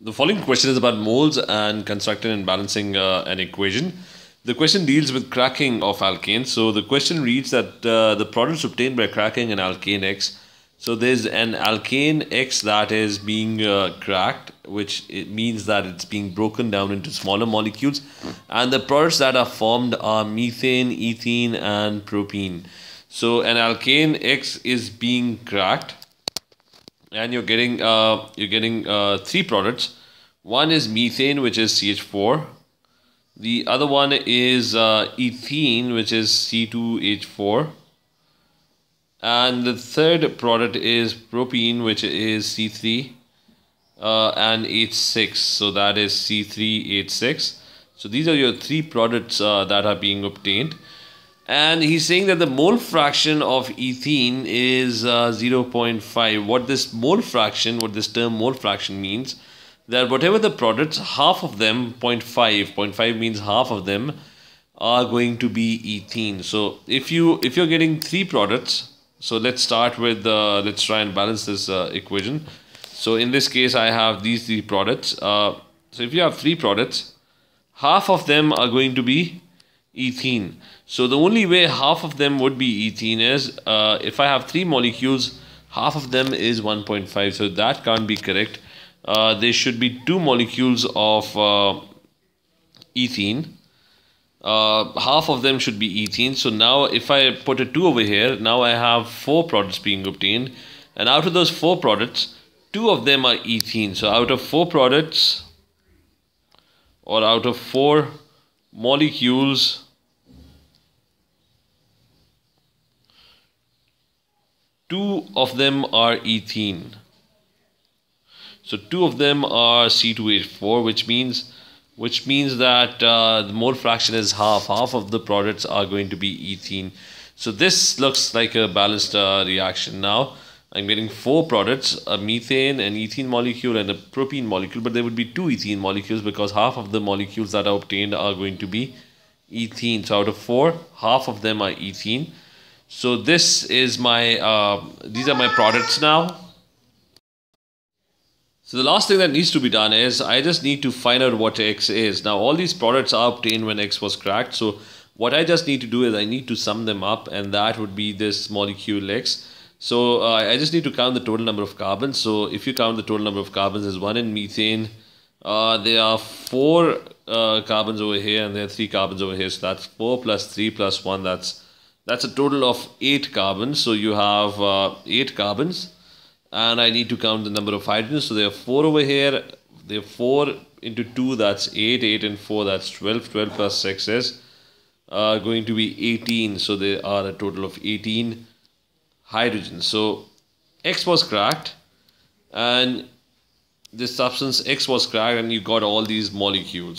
The following question is about moles and constructing and balancing uh, an equation. The question deals with cracking of alkanes. So the question reads that uh, the products obtained by cracking an alkane X. So there's an alkane X that is being uh, cracked, which it means that it's being broken down into smaller molecules. And the products that are formed are methane, ethene, and propene. So an alkane X is being cracked and you're getting uh, you're getting uh, three products. One is methane, which is CH4. The other one is uh, ethene, which is C2H4. And the third product is propene, which is C3 uh, and H6. So that is C3H6. So these are your three products uh, that are being obtained and he's saying that the mole fraction of ethene is uh, 0.5 what this mole fraction what this term mole fraction means that whatever the products half of them 0.5 0.5 means half of them are going to be ethene. So if you if you're getting three products so let's start with uh, let's try and balance this uh, equation. So in this case i have these three products. Uh, so if you have three products half of them are going to be ethene. So the only way half of them would be ethene is uh, if I have three molecules, half of them is 1.5. So that can't be correct. Uh, there should be two molecules of uh, ethene. Uh, half of them should be ethene. So now if I put a 2 over here, now I have 4 products being obtained. And out of those 4 products, 2 of them are ethene. So out of 4 products, or out of 4 molecules two of them are ethene so two of them are C2H4 which means which means that uh, the mole fraction is half half of the products are going to be ethene so this looks like a balanced uh, reaction now I'm getting four products, a methane, an ethene molecule and a propene molecule, but there would be two ethene molecules because half of the molecules that are obtained are going to be ethene. So out of four, half of them are ethene. So this is my, uh, these are my products now. So the last thing that needs to be done is I just need to find out what X is. Now all these products are obtained when X was cracked. So what I just need to do is I need to sum them up and that would be this molecule X. So uh, I just need to count the total number of carbons. So if you count the total number of carbons, there's one in methane. Uh, there are four uh, carbons over here and there are three carbons over here. So that's four plus three plus one. That's that's a total of eight carbons. So you have uh, eight carbons, and I need to count the number of hydrogens. So there are four over here. There are four into two. That's eight. Eight and four. That's twelve. Twelve plus six is uh, going to be eighteen. So there are a total of eighteen hydrogens So X was cracked and this substance X was cracked and you got all these molecules.